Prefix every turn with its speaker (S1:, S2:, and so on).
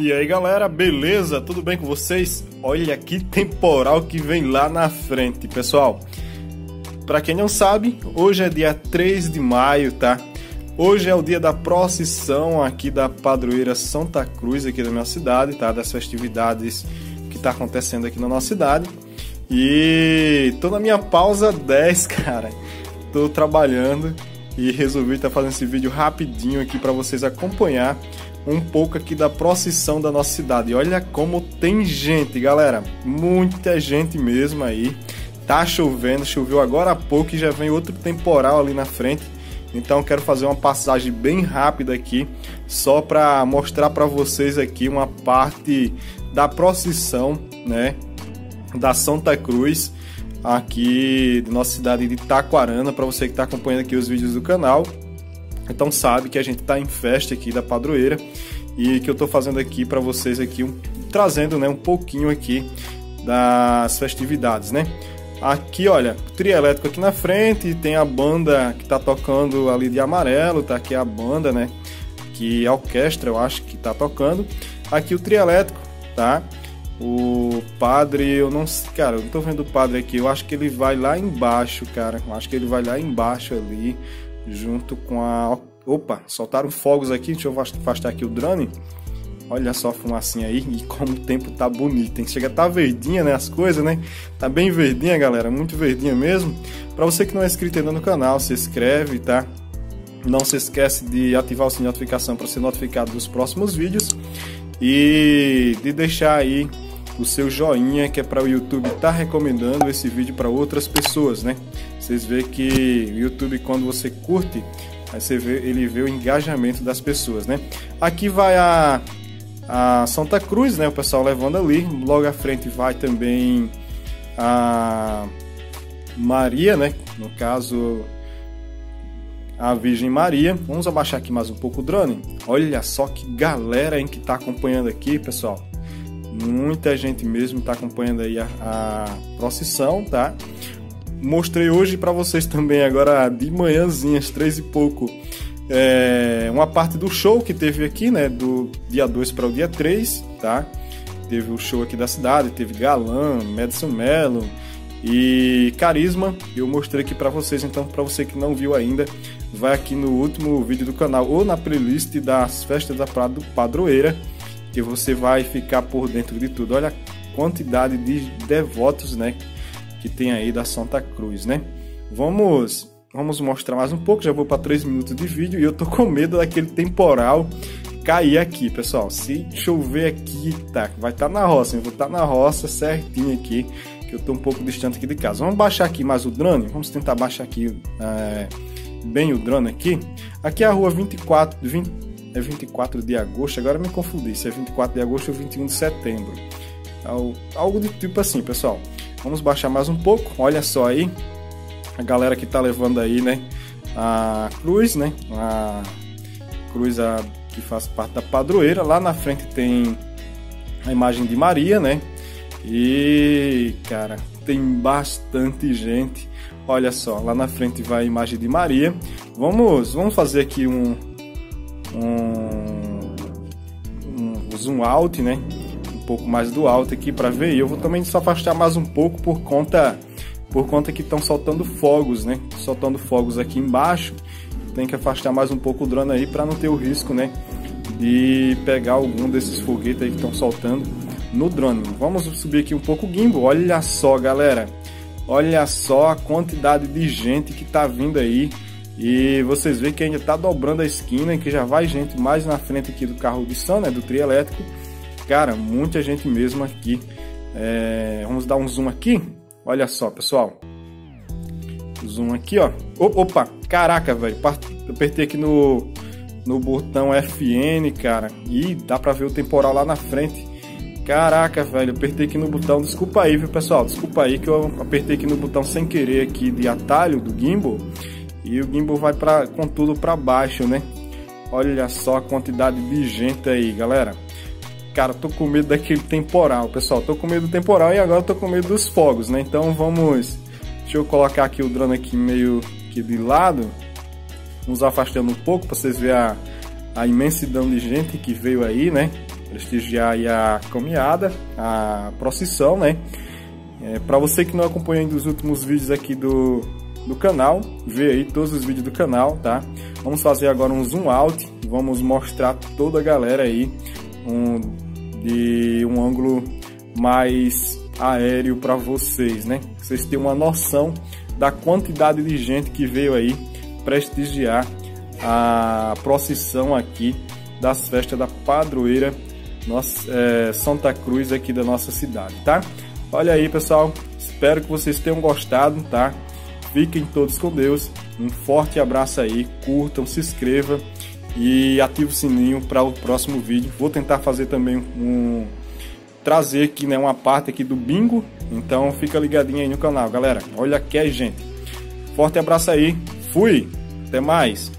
S1: E aí galera, beleza? Tudo bem com vocês? Olha que temporal que vem lá na frente, pessoal. Para quem não sabe, hoje é dia 3 de maio, tá? Hoje é o dia da procissão aqui da padroeira Santa Cruz, aqui da minha cidade, tá? Das festividades que tá acontecendo aqui na nossa cidade. E tô na minha pausa 10, cara. Tô trabalhando e resolvi estar tá fazendo esse vídeo rapidinho aqui para vocês acompanhar um pouco aqui da procissão da nossa cidade. E olha como tem gente, galera. Muita gente mesmo aí. Tá chovendo, choveu agora há pouco e já vem outro temporal ali na frente. Então quero fazer uma passagem bem rápida aqui, só para mostrar para vocês aqui uma parte da procissão, né, da Santa Cruz aqui da nossa cidade de Taquarana, para você que está acompanhando aqui os vídeos do canal. Então sabe que a gente está em festa aqui da padroeira e que eu estou fazendo aqui para vocês aqui um, trazendo, né, um pouquinho aqui das festividades, né? Aqui, olha, trio elétrico aqui na frente, tem a banda que tá tocando ali de amarelo, tá aqui a banda, né? Que a orquestra, eu acho que tá tocando. Aqui o trio elétrico, tá? O padre, eu não cara, eu não tô vendo o padre aqui, eu acho que ele vai lá embaixo, cara. Eu acho que ele vai lá embaixo ali, junto com a. Opa, soltaram fogos aqui, deixa eu afastar aqui o drone. Olha só a fumacinha aí e como o tempo tá bonito, hein? Chega a tá verdinha, né, as coisas, né? Tá bem verdinha, galera, muito verdinha mesmo. Para você que não é inscrito ainda no canal, se inscreve, tá? Não se esquece de ativar o sininho de notificação para ser notificado dos próximos vídeos e de deixar aí o seu joinha, que é para o YouTube estar tá recomendando esse vídeo para outras pessoas, né? Vocês vê que o YouTube quando você curte, aí você vê, ele vê o engajamento das pessoas, né? Aqui vai a a Santa Cruz, né? O pessoal levando ali. Logo à frente vai também a Maria, né? No caso, a Virgem Maria. Vamos abaixar aqui mais um pouco o drone. Olha só que galera hein, que está acompanhando aqui, pessoal. Muita gente mesmo está acompanhando aí a, a procissão, tá? Mostrei hoje para vocês também agora de manhãzinha, às três e pouco, é, uma parte do show que teve aqui, né, do dia 2 para o dia 3, tá? Teve o show aqui da cidade, teve Galã, Madison Mello e Carisma. Eu mostrei aqui para vocês, então para você que não viu ainda, vai aqui no último vídeo do canal ou na playlist das festas da Padroeira, que você vai ficar por dentro de tudo. Olha a quantidade de devotos, né, que tem aí da Santa Cruz, né? Vamos Vamos mostrar mais um pouco, já vou para 3 minutos de vídeo e eu tô com medo daquele temporal cair aqui, pessoal. Se chover aqui, tá, vai estar tá na roça, eu vou estar tá na roça certinho aqui, que eu tô um pouco distante aqui de casa. Vamos baixar aqui mais o drone, vamos tentar baixar aqui é, bem o drone aqui. Aqui é a rua 24, 20, é 24 de agosto, agora me confundi, se é 24 de agosto ou 21 de setembro. Algo do tipo assim, pessoal. Vamos baixar mais um pouco, olha só aí, a galera que tá levando aí, né? A cruz, né? A cruz a, que faz parte da padroeira. Lá na frente tem a imagem de Maria, né? E, cara, tem bastante gente. Olha só, lá na frente vai a imagem de Maria. Vamos, vamos fazer aqui um, um, um zoom out, né? Um pouco mais do alto aqui para ver. E eu vou também só afastar mais um pouco por conta por conta que estão soltando fogos, né? Soltando fogos aqui embaixo. Tem que afastar mais um pouco o drone aí para não ter o risco, né? De pegar algum desses foguetes aí que estão soltando no drone. Vamos subir aqui um pouco o gimbal. Olha só, galera. Olha só a quantidade de gente que tá vindo aí. E vocês veem que ainda tá dobrando a esquina e que já vai gente mais na frente aqui do carro de som, né? Do trio elétrico. Cara, muita gente mesmo aqui. É... Vamos dar um zoom aqui Olha só, pessoal. Zoom aqui, ó. Opa, caraca, velho. Apertei aqui no, no botão FN, cara. E dá pra ver o temporal lá na frente. Caraca, velho. Apertei aqui no botão. Desculpa aí, viu, pessoal? Desculpa aí que eu apertei aqui no botão sem querer aqui de atalho do gimbal. E o gimbal vai pra, com tudo pra baixo, né? Olha só a quantidade de gente aí, galera. Cara, tô com medo daquele temporal, pessoal. Tô com medo do temporal e agora tô com medo dos fogos, né? Então vamos. Deixa eu colocar aqui o drone aqui meio que de lado. Vamos afastando um pouco para vocês verem a, a imensidão de gente que veio aí, né? prestigiar a caminhada, a procissão, né? É, para você que não acompanha ainda os últimos vídeos aqui do, do canal, vê aí todos os vídeos do canal, tá? Vamos fazer agora um zoom out, vamos mostrar toda a galera aí um, de um ângulo mais aéreo para vocês, né? Vocês têm uma noção da quantidade de gente que veio aí prestigiar a procissão aqui das festas da padroeira nossa, é, Santa Cruz aqui da nossa cidade, tá? Olha aí, pessoal. Espero que vocês tenham gostado, tá? Fiquem todos com Deus. Um forte abraço aí. Curtam, se inscrevam e ative o sininho para o próximo vídeo. Vou tentar fazer também um trazer aqui, né, uma parte aqui do bingo. Então fica ligadinho aí no canal, galera. Olha que é gente. Forte abraço aí. Fui. Até mais.